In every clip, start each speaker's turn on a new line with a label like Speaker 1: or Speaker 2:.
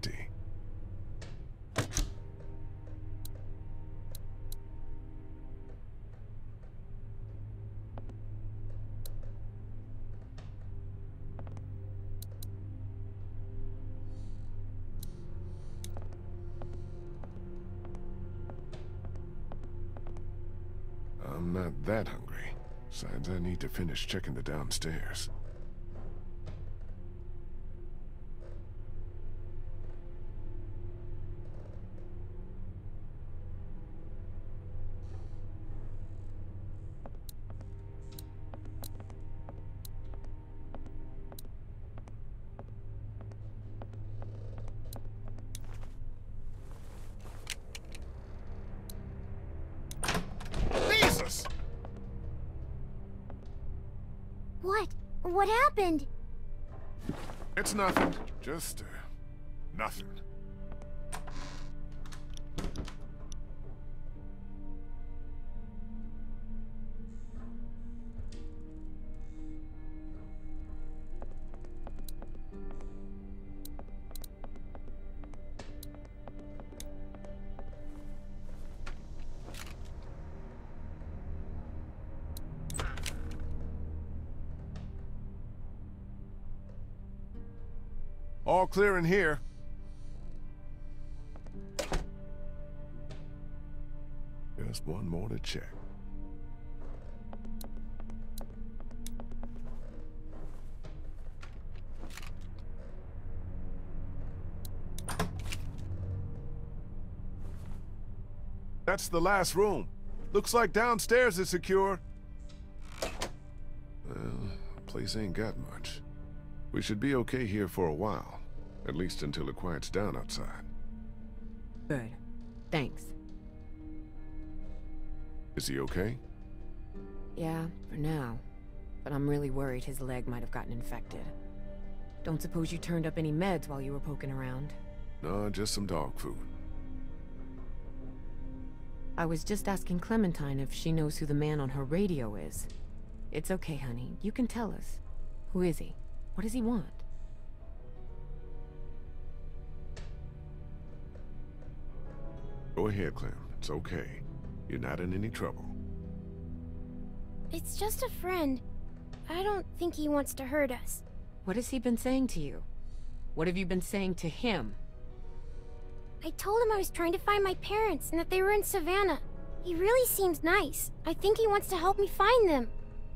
Speaker 1: empty. I'm not that hungry. Besides, I need to finish checking the downstairs.
Speaker 2: What? Happened?
Speaker 1: It's nothing. Just, uh, nothing. Clear in here. Just one more to check. That's the last room. Looks like downstairs is secure. Well, place ain't got much. We should be okay here for a while. At least until it quiets down outside.
Speaker 3: Good. Thanks.
Speaker 1: Is he okay?
Speaker 3: Yeah, for now. But I'm really worried his leg might have gotten infected. Don't suppose you turned up any meds while you were poking around?
Speaker 1: No, just some dog food.
Speaker 3: I was just asking Clementine if she knows who the man on her radio is. It's okay, honey. You can tell us. Who is he? What does he want?
Speaker 1: Go ahead, Clem. It's okay. You're not in any trouble.
Speaker 2: It's just a friend. I don't think he wants to hurt us.
Speaker 3: What has he been saying to you? What have you been saying to him?
Speaker 2: I told him I was trying to find my parents and that they were in Savannah. He really seems nice. I think he wants to help me find them.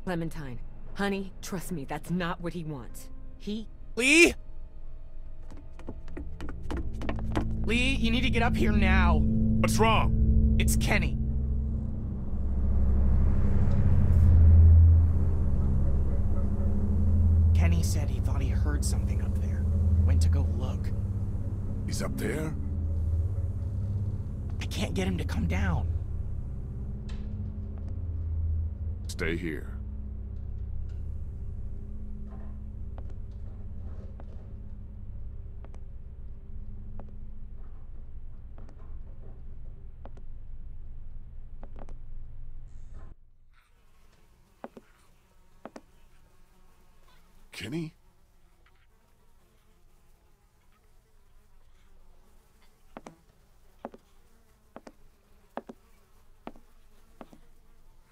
Speaker 3: Clementine, honey, trust me, that's not what he wants. He...
Speaker 4: Lee? Lee, you need to get up here now.
Speaker 1: What's wrong?
Speaker 4: It's Kenny. Kenny said he thought he heard something up there. Went to go look.
Speaker 1: He's up there?
Speaker 4: I can't get him to come down.
Speaker 1: Stay here. Kenny?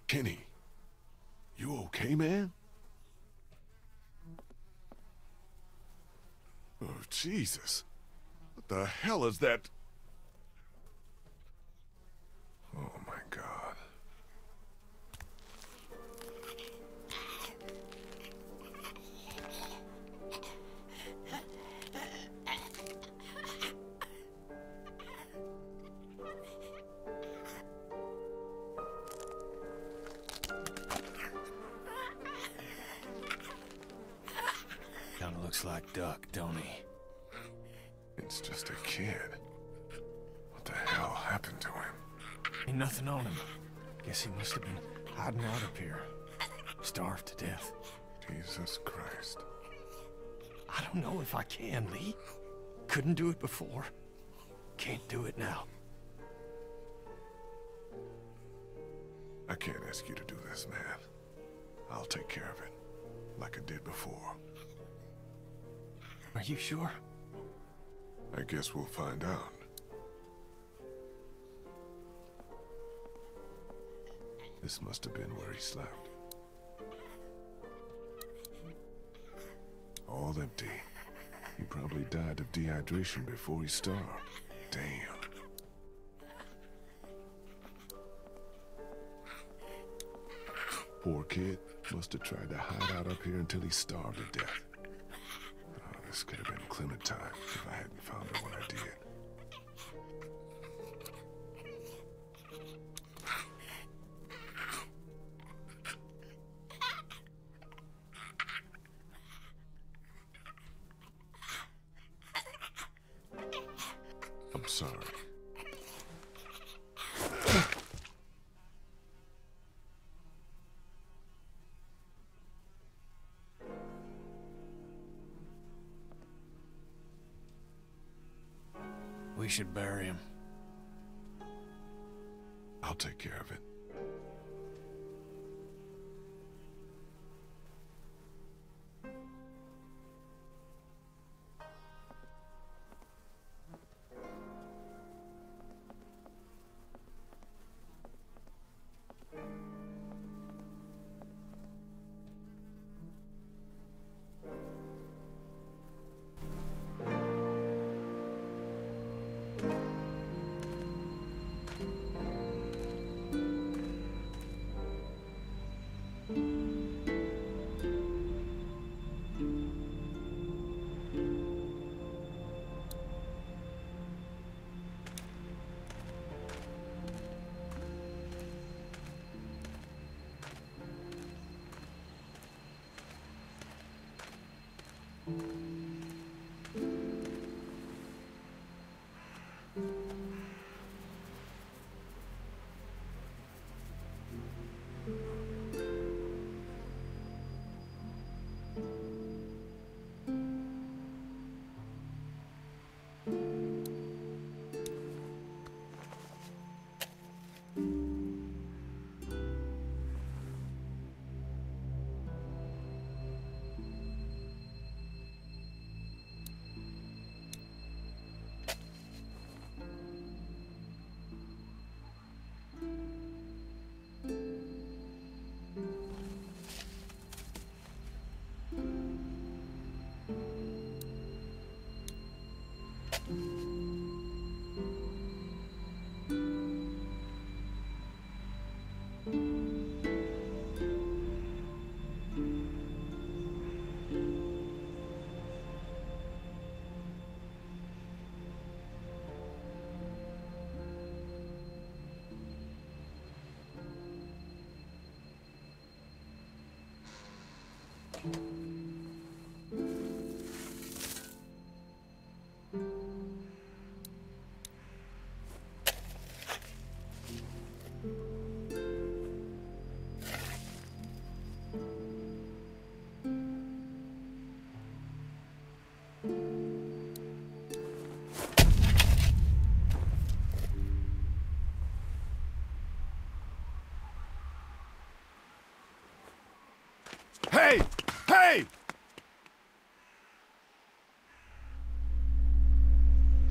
Speaker 1: Kenny, you okay, man? Oh, Jesus. What the hell is that? Oh, my God.
Speaker 5: Kinda looks like Duck, don't he?
Speaker 1: It's just a kid. What the hell happened to him?
Speaker 5: Ain't nothing on him. Guess he must have been hiding out up here. Starved to death.
Speaker 1: Jesus Christ.
Speaker 5: I don't know if I can, Lee. Couldn't do it before. Can't do it now.
Speaker 1: I can't ask you to do this, man. I'll take care of it. Like I did before.
Speaker 5: Are you sure?
Speaker 1: I guess we'll find out. This must have been where he slept. All empty. He probably died of dehydration before he starved. Damn. Poor kid. Must have tried to hide out up here until he starved to death. This could have been Clementine if I hadn't found her when I did.
Speaker 5: We should bury him.
Speaker 1: I'll take care of it. Hey!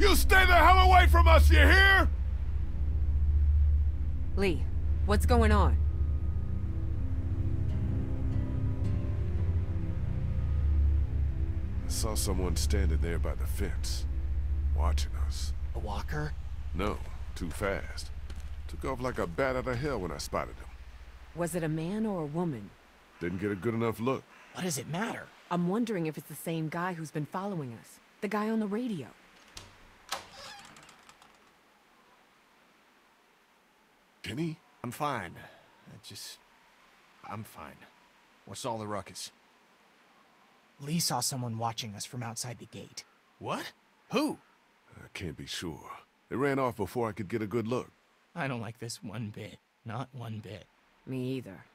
Speaker 1: You stay the hell away from us, you hear?
Speaker 3: Lee, what's going on?
Speaker 1: I saw someone standing there by the fence, watching us.
Speaker 4: A walker?
Speaker 1: No, too fast. Took off like a bat out of hell when I spotted him.
Speaker 3: Was it a man or a woman?
Speaker 1: Didn't get a good enough look.
Speaker 4: What does it matter?
Speaker 3: I'm wondering if it's the same guy who's been following us. The guy on the radio.
Speaker 1: Kenny?
Speaker 5: I'm fine. I just... I'm fine. What's all the ruckus?
Speaker 4: Lee saw someone watching us from outside the gate.
Speaker 5: What? Who?
Speaker 1: I can't be sure. They ran off before I could get a good look.
Speaker 4: I don't like this one bit. Not one bit.
Speaker 3: Me either.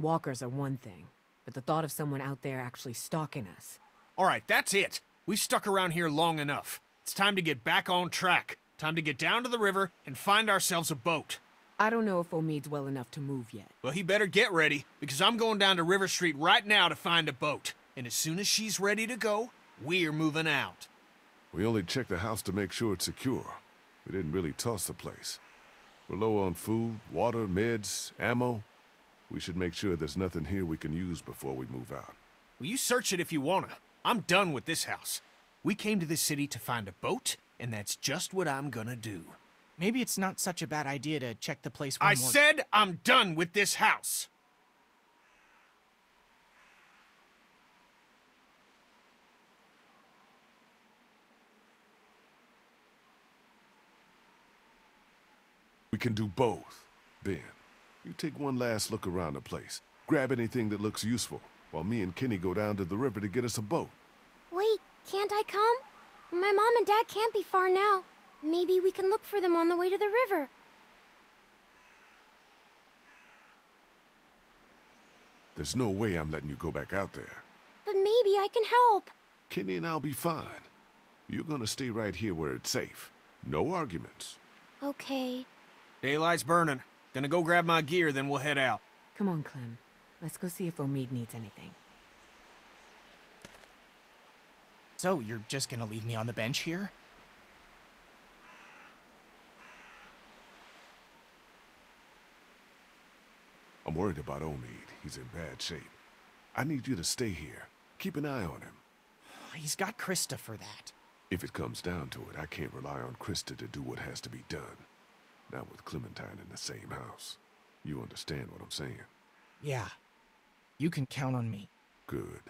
Speaker 3: Walkers are one thing, but the thought of someone out there actually stalking us.
Speaker 5: All right, that's it. We've stuck around here long enough. It's time to get back on track. Time to get down to the river and find ourselves a boat.
Speaker 3: I don't know if Omid's well enough to move yet.
Speaker 5: Well, he better get ready, because I'm going down to River Street right now to find a boat. And as soon as she's ready to go, we're moving out.
Speaker 1: We only checked the house to make sure it's secure. We didn't really toss the place. We're low on food, water, meds, ammo. We should make sure there's nothing here we can use before we move out.
Speaker 5: Well, you search it if you wanna. I'm done with this house. We came to this city to find a boat, and that's just what I'm gonna do.
Speaker 4: Maybe it's not such a bad idea to check the place one
Speaker 5: I
Speaker 4: more...
Speaker 5: said I'm done with this house.
Speaker 1: We can do both. Ben, you take one last look around the place. Grab anything that looks useful, while me and Kenny go down to the river to get us a boat.
Speaker 2: Wait, can't I come? My mom and dad can't be far now. Maybe we can look for them on the way to the river.
Speaker 1: There's no way I'm letting you go back out there.
Speaker 2: But maybe I can help.
Speaker 1: Kenny and I'll be fine. You're gonna stay right here where it's safe. No arguments.
Speaker 2: Okay.
Speaker 5: Daylight's burning. Gonna go grab my gear, then we'll head out.
Speaker 6: Come on, Clem. Let's go see if Omid needs anything.
Speaker 4: So, you're just gonna leave me on the bench here?
Speaker 1: I'm worried about Omid. He's in bad shape. I need you to stay here. Keep an eye on him.
Speaker 4: He's got Krista for that.
Speaker 1: If it comes down to it, I can't rely on Krista to do what has to be done. Not with Clementine in the same house. You understand what I'm saying?
Speaker 4: Yeah. You can count on me.
Speaker 1: Good.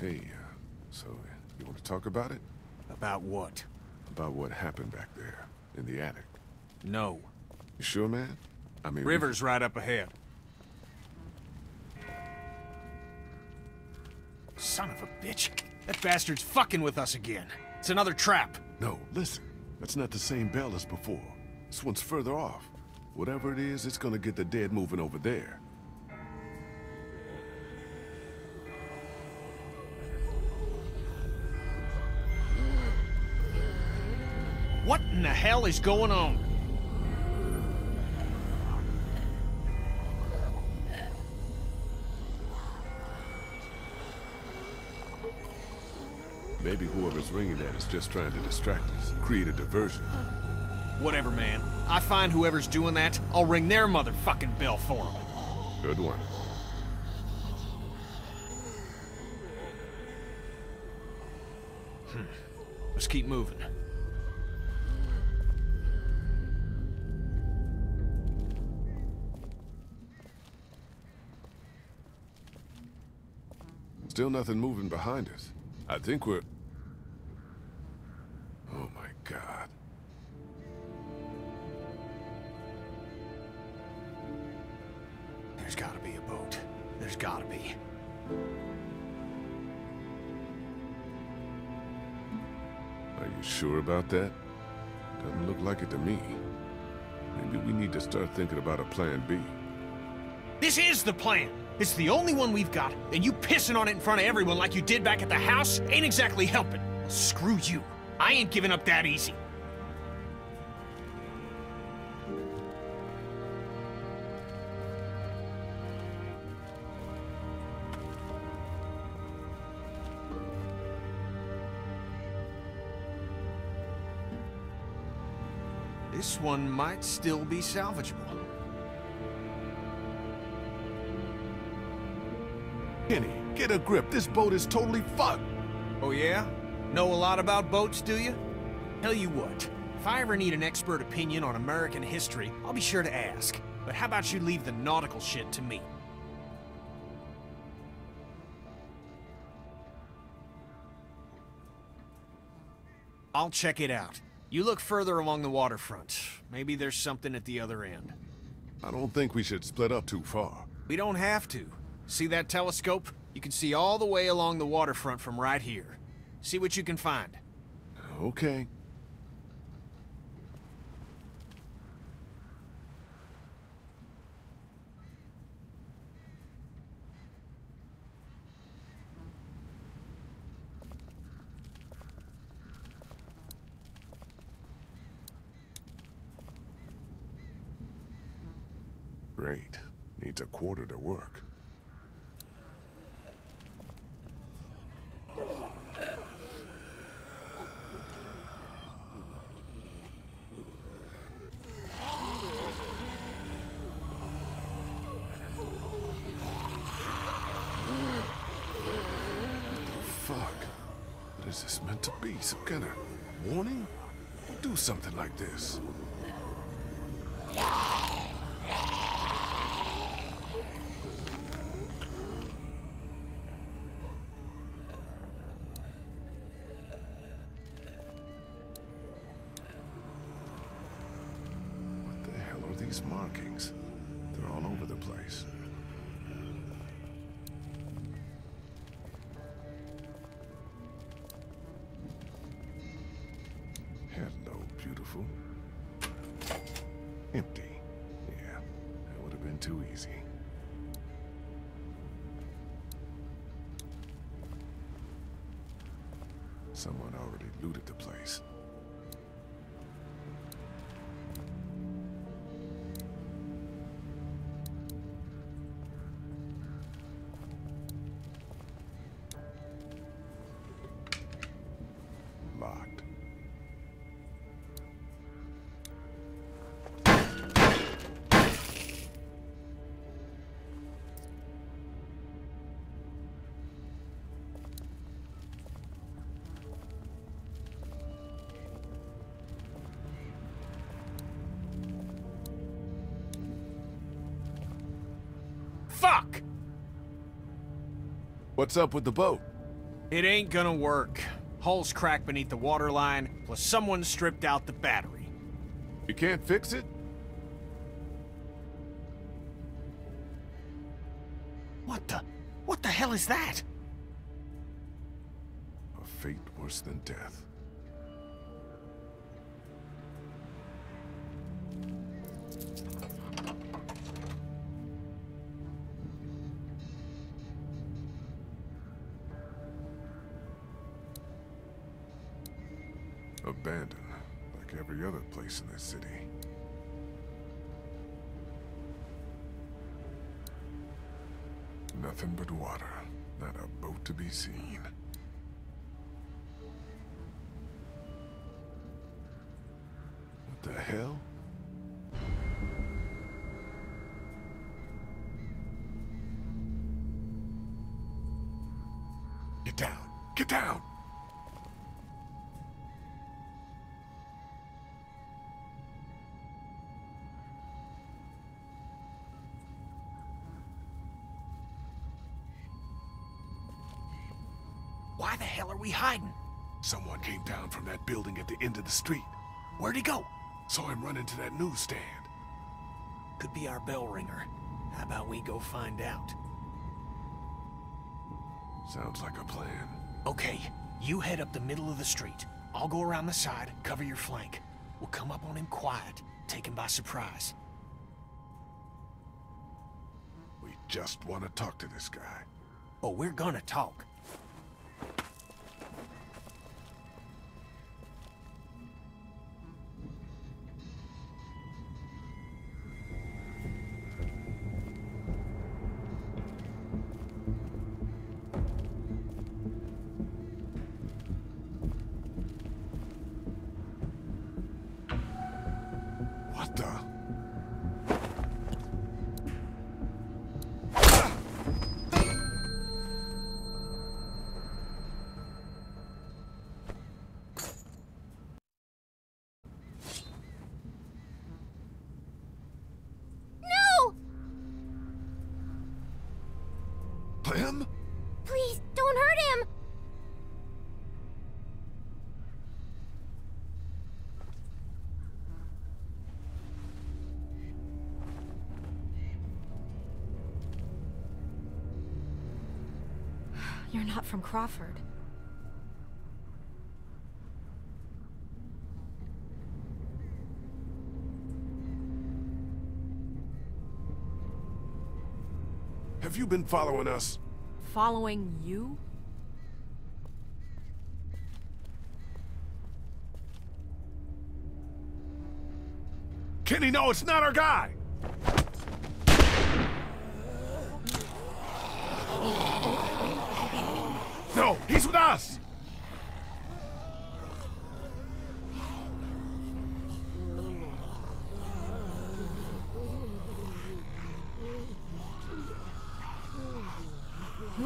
Speaker 1: Hey, uh, so uh, you want to talk about it?
Speaker 5: About what?
Speaker 1: About what happened back there, in the attic.
Speaker 5: No.
Speaker 1: You sure, man? I mean...
Speaker 5: River's right up ahead. Son of a bitch. That bastard's fucking with us again. It's another trap.
Speaker 1: No, listen. That's not the same bell as before. This one's further off. Whatever it is, it's gonna get the dead moving over there.
Speaker 5: Hell is going on?
Speaker 1: Maybe whoever's ringing that is just trying to distract us, create a diversion.
Speaker 5: Whatever, man. I find whoever's doing that, I'll ring their motherfucking bell for them.
Speaker 1: Good one. Hmm.
Speaker 5: Let's keep moving.
Speaker 1: Still nothing moving behind us. I think we're... Oh my god.
Speaker 5: There's gotta be a boat. There's gotta be.
Speaker 1: Are you sure about that? Doesn't look like it to me. Maybe we need to start thinking about a plan B.
Speaker 5: This is the plan. It's the only one we've got, and you pissing on it in front of everyone like you did back at the house ain't exactly helping. Well, Screw you. I ain't giving up that easy. This one might still be salvageable.
Speaker 1: Kenny, get a grip. This boat is totally fucked.
Speaker 5: Oh yeah? Know a lot about boats, do you? Tell you what, if I ever need an expert opinion on American history, I'll be sure to ask. But how about you leave the nautical shit to me? I'll check it out. You look further along the waterfront. Maybe there's something at the other end.
Speaker 1: I don't think we should split up too far.
Speaker 5: We don't have to. See that telescope? You can see all the way along the waterfront from right here. See what you can find.
Speaker 1: Okay. Great. Needs a quarter to work. These markings? They're all over the place. Hello, beautiful. Empty. Yeah, that would have been too easy. Someone already looted the place. What's up with the boat?
Speaker 5: It ain't gonna work. Hull's cracked beneath the waterline, plus someone stripped out the battery.
Speaker 1: You can't fix it?
Speaker 5: What the? What the hell is that?
Speaker 1: A fate worse than death. Place in this city. Nothing but water, not a boat to be seen. What the hell? Get down! Get down! Came down from that building at the end of the street.
Speaker 5: Where'd he go?
Speaker 1: Saw him run into that newsstand.
Speaker 5: Could be our bell ringer. How about we go find out?
Speaker 1: Sounds like a plan.
Speaker 5: Okay, you head up the middle of the street. I'll go around the side, cover your flank. We'll come up on him quiet, take him by surprise.
Speaker 1: We just want to talk to this guy.
Speaker 5: Oh, we're gonna talk.
Speaker 1: Him? Please, don't hurt him!
Speaker 6: You're not from Crawford.
Speaker 1: You been following us?
Speaker 6: Following you?
Speaker 1: Kenny, no, it's not our guy! No, he's with us!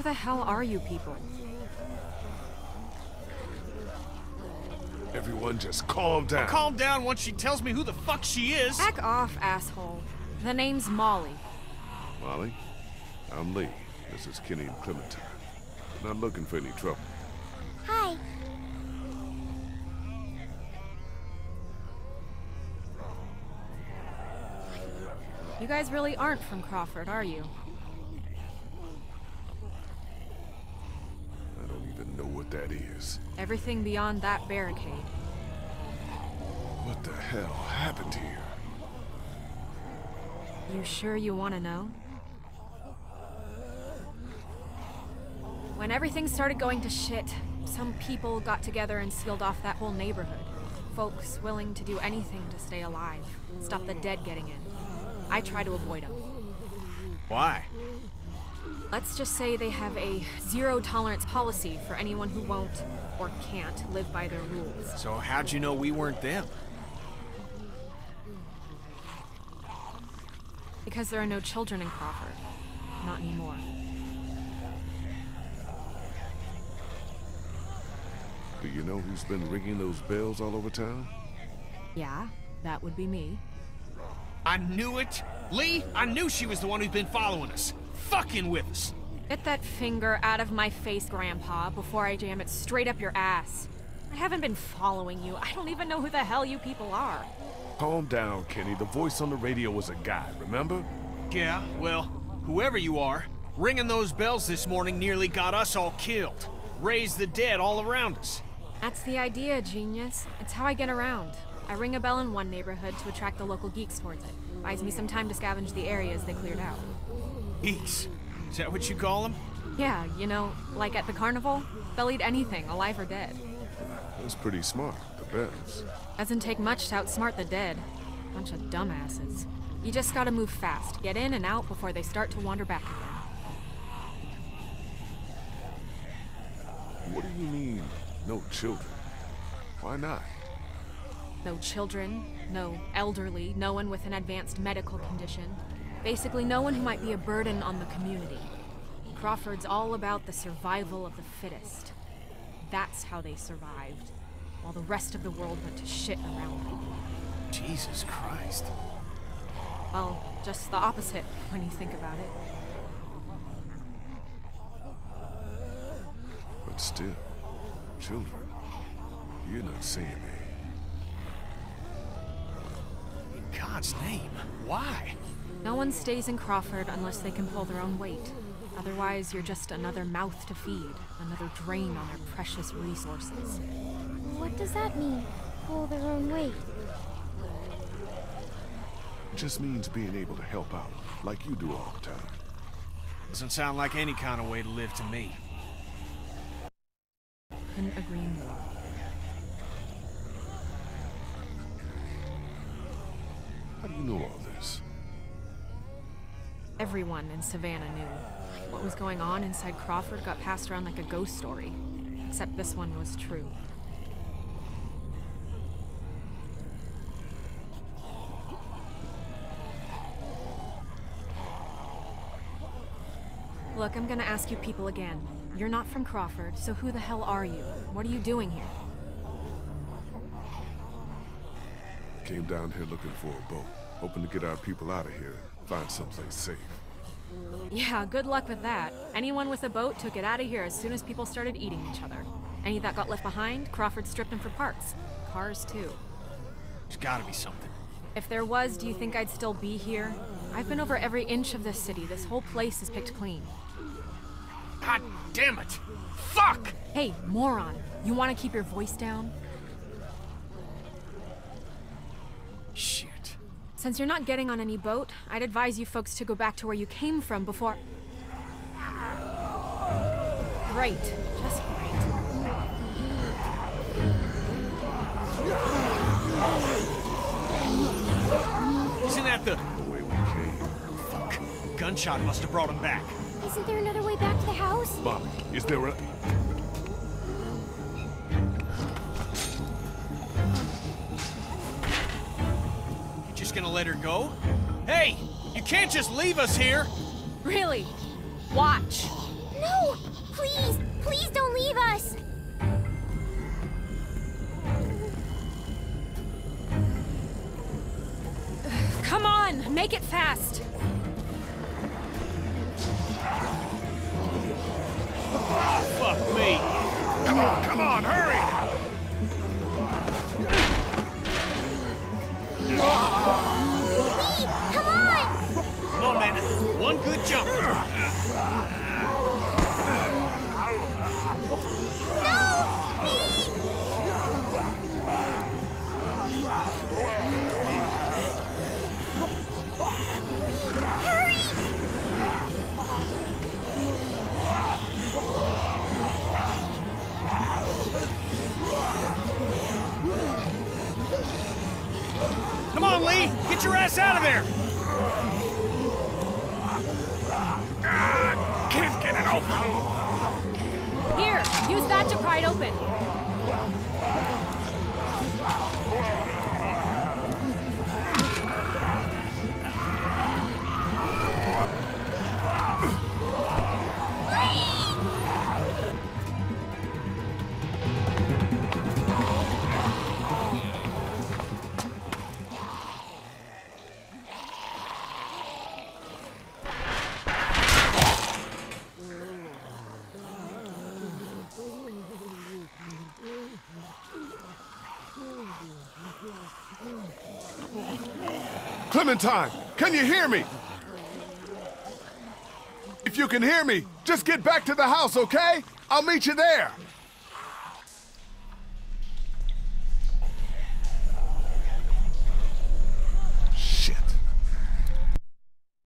Speaker 6: Who the hell are you people?
Speaker 1: Everyone just calm down.
Speaker 5: Calm down once she tells me who the fuck she is.
Speaker 6: Back off, asshole. The name's Molly.
Speaker 1: Molly, I'm Lee. This is Kenny and Clementine. Not looking for any trouble.
Speaker 2: Hi.
Speaker 6: You guys really aren't from Crawford, are you?
Speaker 1: I don't even know what that is.
Speaker 6: Everything beyond that barricade.
Speaker 1: What the hell happened here?
Speaker 6: You sure you want to know? When everything started going to shit, some people got together and sealed off that whole neighborhood. Folks willing to do anything to stay alive, stop the dead getting in. I try to avoid them.
Speaker 5: Why?
Speaker 6: Let's just say they have a zero tolerance policy for anyone who won't or can't live by their rules.
Speaker 5: So how'd you know we weren't them?
Speaker 6: Because there are no children in Crawford. Not anymore.
Speaker 1: Do you know who's been ringing those bells all over town?
Speaker 6: Yeah, that would be me.
Speaker 5: I knew it. Lee, I knew she was the one who's been following us. Fucking with us.
Speaker 6: Get that finger out of my face, Grandpa, before I jam it straight up your ass. I haven't been following you. I don't even know who the hell you people are.
Speaker 1: Calm down, Kenny. The voice on the radio was a guy, remember?
Speaker 5: Yeah, well, whoever you are, ringing those bells this morning nearly got us all killed. Raised the dead all around us.
Speaker 6: That's the idea, genius. It's how I get around. I ring a bell in one neighborhood to attract the local geeks towards it. Buys me some time to scavenge the areas they cleared out.
Speaker 5: Geeks. Is that what you call them?
Speaker 6: Yeah, you know, like at the carnival, they'll eat anything, alive or dead.
Speaker 1: That's pretty smart, the bells.
Speaker 6: Doesn't take much to outsmart the dead. Bunch of dumbasses. You just gotta move fast, get in and out before they start to wander back again.
Speaker 1: What do you mean, no children? Why not?
Speaker 6: No children, no elderly, no one with an advanced medical condition. Basically, no one who might be a burden on the community. Crawford's all about the survival of the fittest. That's how they survived, while the rest of the world went to shit around them.
Speaker 5: Jesus Christ.
Speaker 6: Well, just the opposite when you think about it.
Speaker 1: But still, children. You're not saying they.
Speaker 5: In God's name, why?
Speaker 6: No one stays in Crawford unless they can pull their own weight. Otherwise, you're just another mouth to feed, another drain on their precious resources.
Speaker 2: What does that mean? Pull their own weight.
Speaker 1: It just means being able to help out, like you do all the time.
Speaker 5: Doesn't sound like any kind of way to live to me.
Speaker 6: Couldn't agree more.
Speaker 1: How do you know all this?
Speaker 6: Everyone in Savannah knew. What was going on inside Crawford got passed around like a ghost story. Except this one was true. Look, I'm gonna ask you people again. You're not from Crawford, so who the hell are you? What are you doing here?
Speaker 1: Came down here looking for a boat, hoping to get our people out of here find someplace safe.
Speaker 6: Yeah, good luck with that. Anyone with a boat took it out of here as soon as people started eating each other. Any that got left behind, Crawford stripped them for parts. Cars, too.
Speaker 5: There's gotta be something.
Speaker 6: If there was, do you think I'd still be here? I've been over every inch of this city. This whole place is picked clean.
Speaker 5: God damn it! Fuck!
Speaker 6: Hey, moron. You want to keep your voice down?
Speaker 5: Shit.
Speaker 6: Since you're not getting on any boat, I'd advise you folks to go back to where you came from before. Great. Just great.
Speaker 5: Isn't that the
Speaker 1: The way we came.
Speaker 5: fuck? Gunshot must have brought him back.
Speaker 2: Isn't there another way back to the house?
Speaker 1: Molly, is there a...
Speaker 5: just gonna let her go? Hey! You can't just leave us here!
Speaker 6: Really? Watch.
Speaker 2: No! Please! Please don't leave us!
Speaker 6: Come on, make it fast.
Speaker 5: Ah, fuck me!
Speaker 1: Come on, come on, hurry!
Speaker 5: Jump. Come on, Lee! Get your ass out of there!
Speaker 1: Can't get it open!
Speaker 6: Here, use that to pry it open.
Speaker 1: Clementine, can you hear me? If you can hear me, just get back to the house, okay? I'll meet you there.